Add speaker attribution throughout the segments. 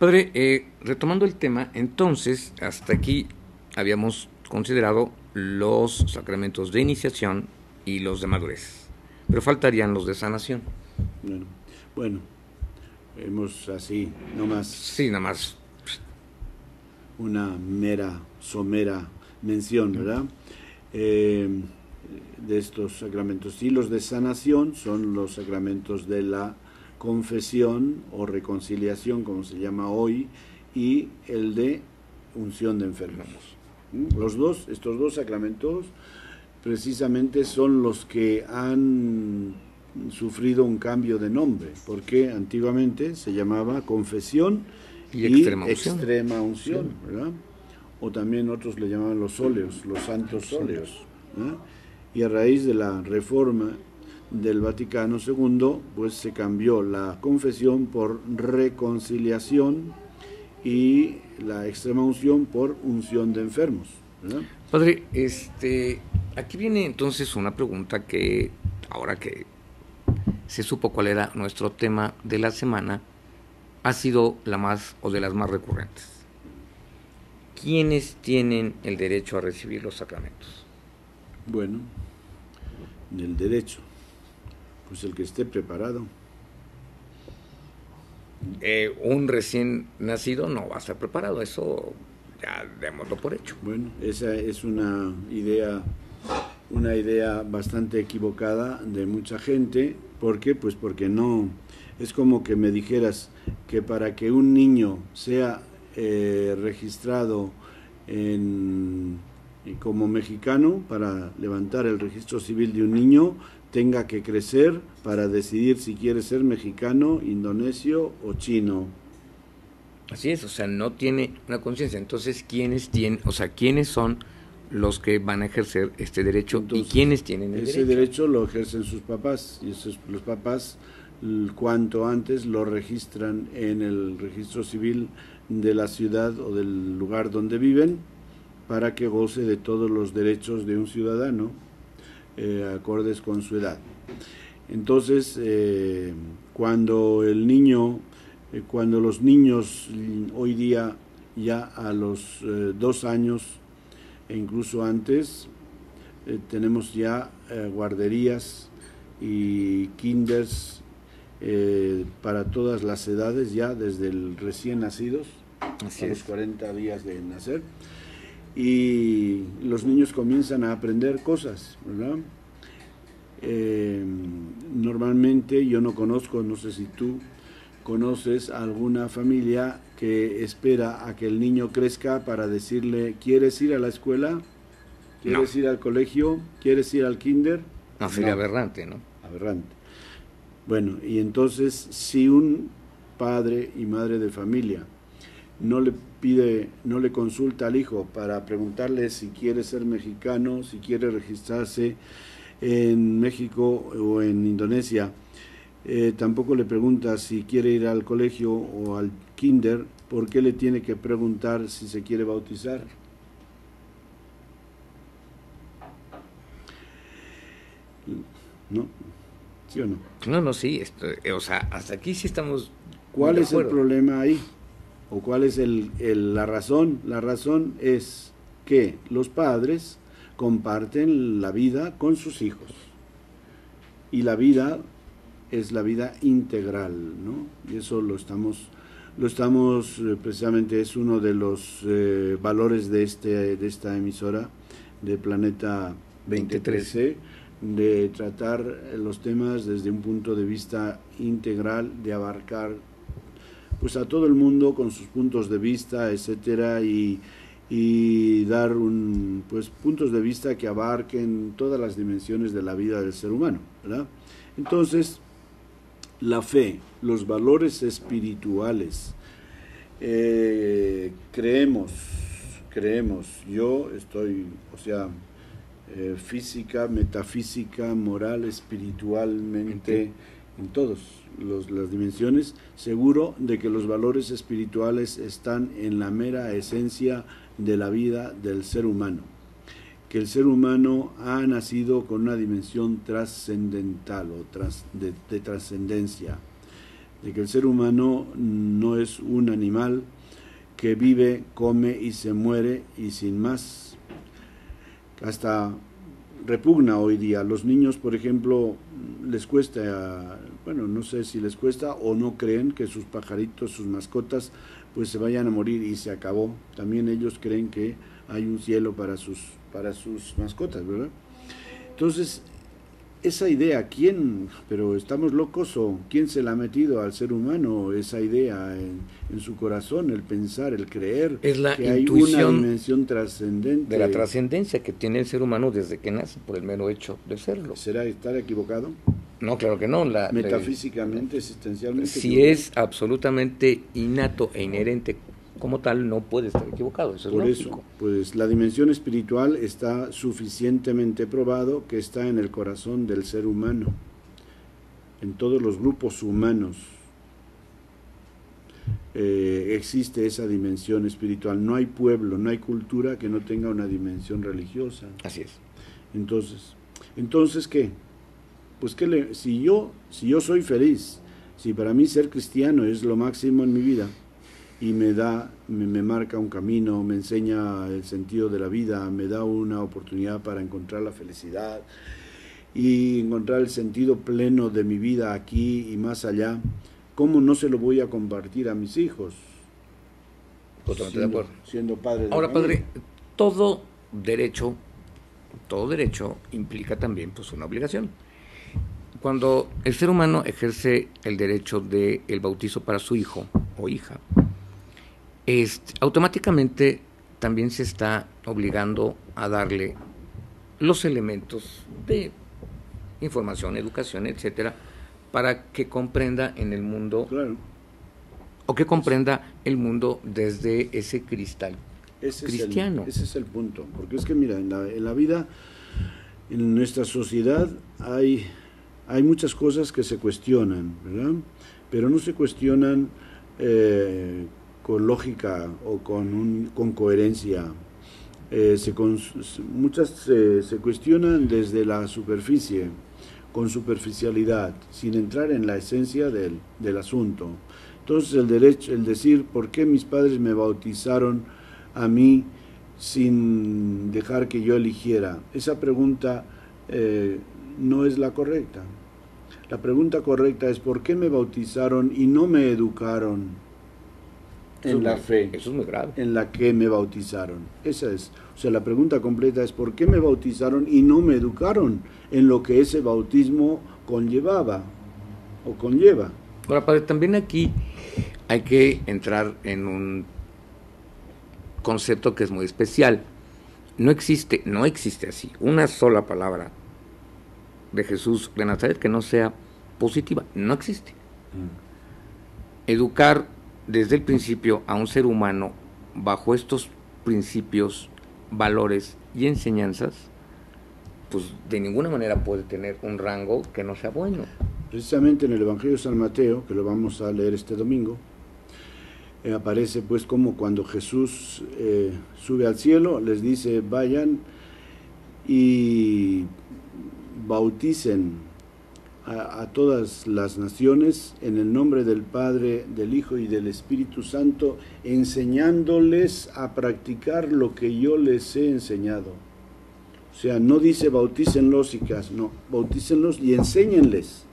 Speaker 1: Padre, eh, retomando el tema, entonces, hasta aquí habíamos considerado los sacramentos de iniciación y los de madurez, pero faltarían los de sanación.
Speaker 2: Bueno, bueno hemos así, no más.
Speaker 1: Sí, nada más.
Speaker 2: Una mera, somera mención, ¿verdad? Eh, de estos sacramentos. Y los de sanación son los sacramentos de la confesión o reconciliación, como se llama hoy, y el de unción de enfermos. ¿Mm? Los dos, estos dos sacramentos, precisamente son los que han sufrido un cambio de nombre, porque antiguamente se llamaba confesión y, extrema unción, ¿verdad? O también otros le llamaban los óleos, los santos óleos. Y a raíz de la reforma del Vaticano II, pues se cambió la confesión por reconciliación y la extrema unción por unción de enfermos.
Speaker 1: Padre, este, aquí viene entonces una pregunta que ahora que se supo cuál era nuestro tema de la semana, ha sido la más o de las más recurrentes. ¿Quiénes tienen el derecho a recibir los sacramentos?
Speaker 2: Bueno, el derecho pues el que esté preparado.
Speaker 1: Eh, un recién nacido no va a estar preparado, eso ya démoslo por hecho.
Speaker 2: Bueno, esa es una idea, una idea bastante equivocada de mucha gente. ¿Por qué? Pues porque no, es como que me dijeras que para que un niño sea eh, registrado en, como mexicano, para levantar el registro civil de un niño, tenga que crecer para decidir si quiere ser mexicano, indonesio o chino.
Speaker 1: Así es, o sea, no tiene una conciencia. Entonces, ¿quiénes tienen, o sea, quiénes son los que van a ejercer este derecho y quiénes tienen el
Speaker 2: ese derecho? lo ejercen sus papás y esos, los papás cuanto antes lo registran en el registro civil de la ciudad o del lugar donde viven para que goce de todos los derechos de un ciudadano eh, acordes con su edad. Entonces, eh, cuando el niño, eh, cuando los niños hoy día ya a los dos años e incluso antes, tenemos ya guarderías y kinders para todas las edades, ya desde el recién nacidos, a los 40 días de nacer y los niños comienzan a aprender cosas, ¿verdad? Eh, normalmente yo no conozco, no sé si tú conoces alguna familia que espera a que el niño crezca para decirle, ¿quieres ir a la escuela? ¿Quieres ir al colegio? ¿Quieres ir al kinder?
Speaker 1: No, sería aberrante, ¿no?
Speaker 2: Aberrante. Bueno, y entonces si un padre y madre de familia no le pide, no le consulta al hijo para preguntarle si quiere ser mexicano, si quiere registrarse en México o en Indonesia. Eh, tampoco le pregunta si quiere ir al colegio o al kinder, ¿por qué le tiene que preguntar si se quiere bautizar? ¿No? ¿Sí o no?
Speaker 1: No, no, sí. Esto, eh, o sea, hasta aquí sí estamos.
Speaker 2: ¿Cuál es el problema ahí? ¿O cuál es el, la razón? La razón es que los padres comparten la vida con sus hijos. Y la vida es la vida integral, ¿no? Y eso lo estamos, lo estamos eh, precisamente es uno de los eh, valores de, este, de esta emisora de Planeta 2013, de tratar los temas desde un punto de vista integral, de abarcar pues a todo el mundo con sus puntos de vista, etcétera, y, dar un, pues, puntos de vista que abarquen todas las dimensiones de la vida del ser humano. ¿verdad? Entonces, la fe, los valores espirituales, eh, creemos, creemos, yo estoy, o sea, eh, física, metafísica, moral, espiritualmente, en todos las dimensiones, seguro de que los valores espirituales están en la mera esencia de la vida del ser humano, que el ser humano ha nacido con una dimensión trascendental o de, trascendencia, de que el ser humano no es un animal que vive, come y se muere y sin más. Hasta repugna hoy día. Los niños, por ejemplo, les cuesta, bueno, no sé si les cuesta o no creen que sus pajaritos, sus mascotas, pues se vayan a morir y se acabó. También ellos creen que hay un cielo para sus, para sus mascotas, ¿verdad? Entonces, esa idea, ¿quién, pero estamos locos o quién se la ha metido al ser humano esa idea en, su corazón, el pensar, el creer
Speaker 1: es la
Speaker 2: que hay una dimensión trascendente?
Speaker 1: De la trascendencia que tiene el ser humano desde que nace, por el mero hecho de serlo.
Speaker 2: ¿Será estar equivocado?
Speaker 1: No, claro que no. La,
Speaker 2: Metafísicamente, existencialmente.
Speaker 1: Si es absolutamente innato e inherente como tal no puede estar equivocado. Eso
Speaker 2: Por eso, pues la dimensión espiritual está suficientemente probado que está en el corazón del ser humano, en todos los grupos humanos. Eh, existe esa dimensión espiritual. No hay pueblo, no hay cultura que no tenga una dimensión religiosa.
Speaker 1: Así es.
Speaker 2: Entonces, entonces qué? Pues que le, si yo si yo soy feliz, si para mí ser cristiano es lo máximo en mi vida, y me da, me, marca un camino, me enseña el sentido de la vida, me da una oportunidad para encontrar la felicidad y encontrar el sentido pleno de mi vida aquí y más allá. ¿Cómo no se lo voy a compartir a mis hijos?
Speaker 1: Totalmente de acuerdo.
Speaker 2: Siendo padre.
Speaker 1: Ahora, padre, todo derecho, todo derecho implica también pues una obligación. Cuando el ser humano ejerce el derecho del el bautizo para su hijo o hija, este, automáticamente también se está obligando a darle los elementos de información, educación, etcétera, para que comprenda en el mundo o que comprenda el mundo desde ese cristal cristiano.
Speaker 2: ese es el punto, porque es que mira, en la, en la vida, en nuestra sociedad hay, hay muchas cosas que se cuestionan, ¿verdad? Pero no se cuestionan eh, con lógica o con, con coherencia. Eh, se muchas se cuestionan desde la superficie, con superficialidad, sin entrar en la esencia del, del asunto. Entonces el derecho, el decir, ¿por qué mis padres me bautizaron a mí sin dejar que yo eligiera? Esa pregunta eh, no es la correcta. La pregunta correcta es, ¿por qué me bautizaron y no me educaron? En la fe
Speaker 1: eso es muy grave.
Speaker 2: en la que me bautizaron. Esa es, o sea, la pregunta completa es ¿por qué me bautizaron y no me educaron en lo que ese bautismo conllevaba o conlleva?
Speaker 1: Ahora, padre, también aquí hay que entrar en un concepto que es muy especial. No existe, no existe así, una sola palabra de Jesús de Nazaret que no sea positiva, no existe. Mm. Educar desde el principio a un ser humano bajo estos principios, valores y enseñanzas, pues de ninguna manera puede tener un rango que no sea bueno.
Speaker 2: Precisamente en el Evangelio de San Mateo, que lo vamos a leer este domingo, eh, aparece pues como cuando Jesús eh, sube al cielo, les dice, vayan y bauticen a, todas las naciones en el nombre del Padre, del Hijo y del Espíritu Santo, enseñándoles a practicar lo que yo les he enseñado. O sea, no dice bautícenlos y cas, no, bautícenlos y enséñenles.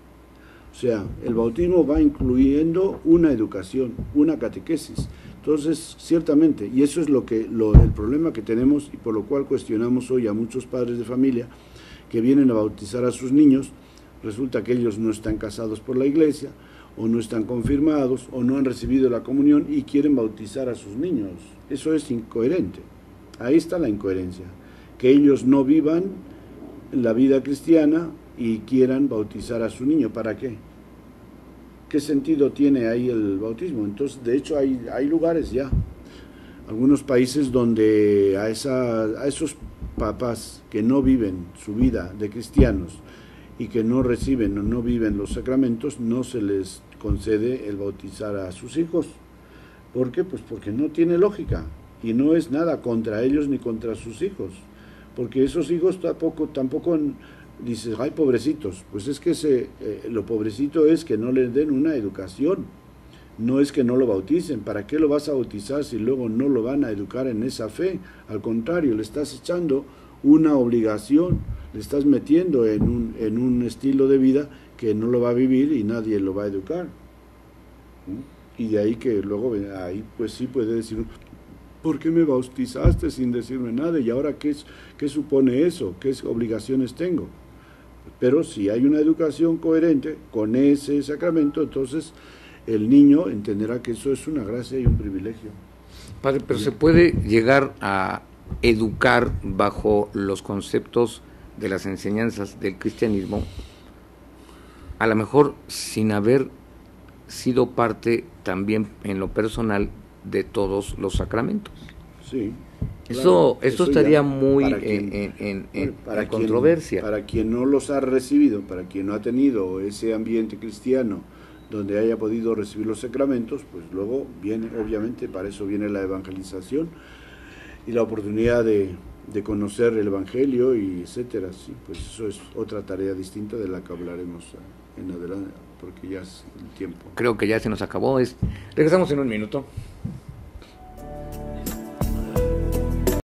Speaker 2: O sea, el bautismo va incluyendo una educación, una catequesis. Entonces, ciertamente, y eso es lo que lo, el problema que tenemos y por lo cual cuestionamos hoy a muchos padres de familia que vienen a bautizar a sus niños, resulta que ellos no están casados por la iglesia, o no están confirmados, o no han recibido la comunión y quieren bautizar a sus niños. Eso es incoherente. Ahí está la incoherencia. Que ellos no vivan la vida cristiana y quieran bautizar a su niño. ¿Para qué? ¿Qué sentido tiene ahí el bautismo? Entonces, de hecho, hay, hay lugares ya, algunos países donde a, esa, a esos papás que no viven su vida de cristianos, y que no reciben o no viven los sacramentos, no se les concede el bautizar a sus hijos. ¿Por qué? Pues porque no tiene lógica y no es nada contra ellos ni contra sus hijos, porque esos hijos tampoco, tampoco dices, ay, pobrecitos. Pues es que se, eh, lo pobrecito es que no les den una educación. No es que no lo bauticen. ¿Para qué lo vas a bautizar si luego no lo van a educar en esa fe? Al contrario, le estás echando una obligación, estás metiendo en un, en un estilo de vida que no lo va a vivir y nadie lo va a educar. Y de ahí que luego, ahí pues sí puede decir, ¿por qué me bautizaste sin decirme nada? ¿Y ahora qué, es, qué supone eso? ¿Qué obligaciones tengo? Pero si hay una educación coherente con ese sacramento, entonces el niño entenderá que eso es una gracia y un privilegio.
Speaker 1: Padre, pero se puede llegar a educar bajo los conceptos de las enseñanzas del cristianismo, a lo mejor sin haber sido parte también en lo personal de todos los sacramentos.
Speaker 2: Sí.
Speaker 1: eso, eso, estaría muy en, para controversia.
Speaker 2: Para quien no los ha recibido, para quien no ha tenido ese ambiente cristiano donde haya podido recibir los sacramentos, pues luego viene, obviamente, para eso viene la evangelización y la oportunidad de, de conocer el Evangelio y etcétera. Sí, pues eso es otra tarea distinta de la que hablaremos en adelante, porque ya es el tiempo.
Speaker 1: Creo que ya se nos acabó. Es... Regresamos en un minuto.